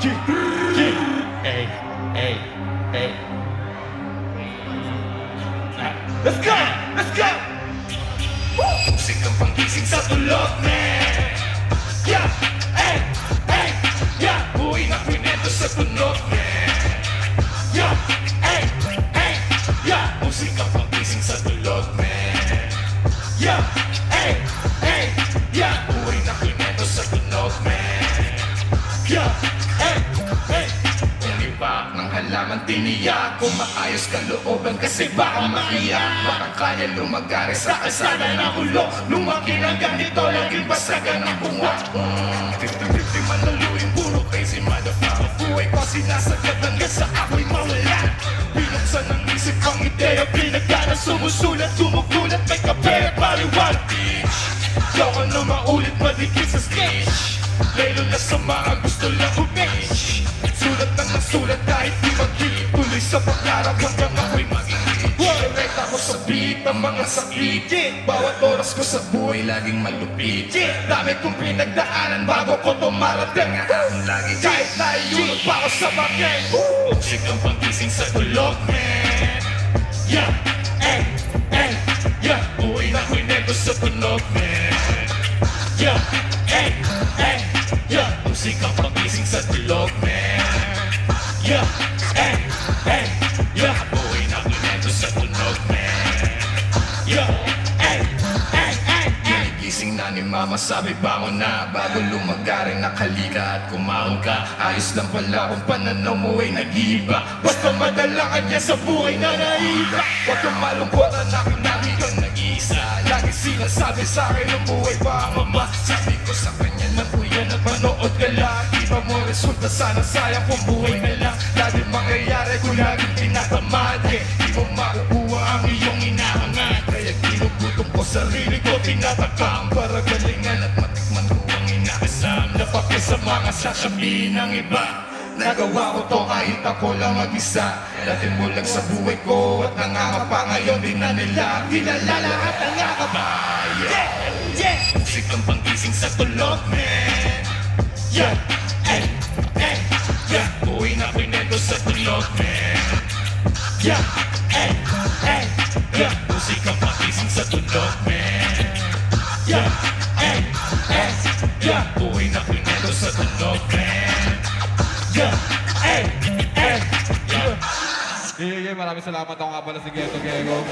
Hey. Let's go! Let's go! Woo! Sick of, sick of love, man. Tiniyak Kung maayos ka looban kasi baka maiyak Baka kaya lumagari sa kalsada na hulo Lumaki ng ganito, laging basagan ng bunga. Mm, 50-50 manaluin, puro crazy motherfucker. Buhay ko sinasagad hanggang sa ako'y mawala. Binuksan ng isip ang ideya Pinagdana sumusulat, tumugulat May kape at paliwanag Bitch, Yaw ka na maulit, madikit sa stage Lalo na sa mga gusto lang umage pangarap hanggang ako'y maging hit Direct ako sa beat ng mga sakit Bawat oras ko sa buhay laging malupit. Dami kong pinagdaanan bago ko tumarating akong lagi kahit naiulog pa ako sa bakit Musikang panggising sa tulog, man. Yeah, eh, eh, yeah. Buhay na kwento sa tunog, man. Yeah, eh, eh, yeah. Musikang panggising sa tulog, man. Yeah, Gising na ni mama, sabi bangon na Bago lumagari, nakalika at kumaon ka. Ayos lang pala kung pananaw mo ay nag-iiba. Basta madala ka niya sa buhay na naiba Huwag kang malungkot at aking lagi kang nag-iisa. Lagi sinasabi sa akin ang buhay pa mama Sabi ko sa kanya na kuya na manood ka lang. Iba mo resulta sana sayang kung buhay ka lang. Lagi mangyayari kung laging sarili ko tinatakam. Para galingan at matikman ko ang inakasam Napakya sa mga sasabihin ng iba. Nagawa ko to kahit ako lang mag-isa. Dating bulag sa buhay ko at nangangapa Ngayon di na nila kilala lahat ang nakabaya Yeah, yeah. Musikang panggising sa tulog, man. Yeah, eh, eh, yeah. Buhay na kwento sa tulog, man. Yeah, yeah Buhay na kwento sa tulog, man Yeah, eh, eh, yeah Yeah, yeah. Maraming salamat ako nga pala si Geto Gego.